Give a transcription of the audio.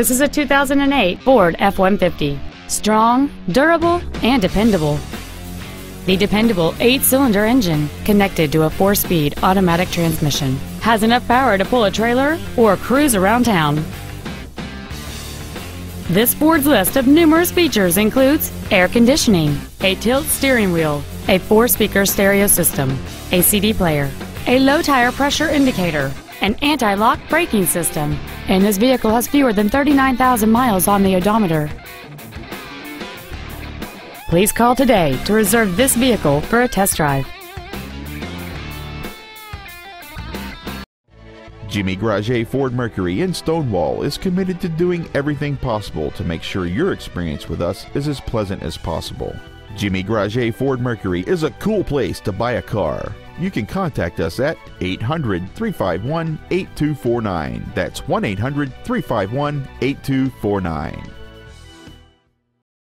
This is a 2008 Ford F-150. Strong, durable, and dependable. The dependable eight-cylinder engine, connected to a four-speed automatic transmission, has enough power to pull a trailer or cruise around town. This Ford's list of numerous features includes air conditioning, a tilt steering wheel, a four-speaker stereo system, a CD player, a low tire pressure indicator, an anti-lock braking system, and this vehicle has fewer than 39,000 miles on the odometer. Please call today to reserve this vehicle for a test drive. Jimmy Granger Ford Mercury in Stonewall is committed to doing everything possible to make sure your experience with us is as pleasant as possible. Jimmy Granger Ford Mercury is a cool place to buy a car. You can contact us at 800 351 8249. That's 1 800 351 8249.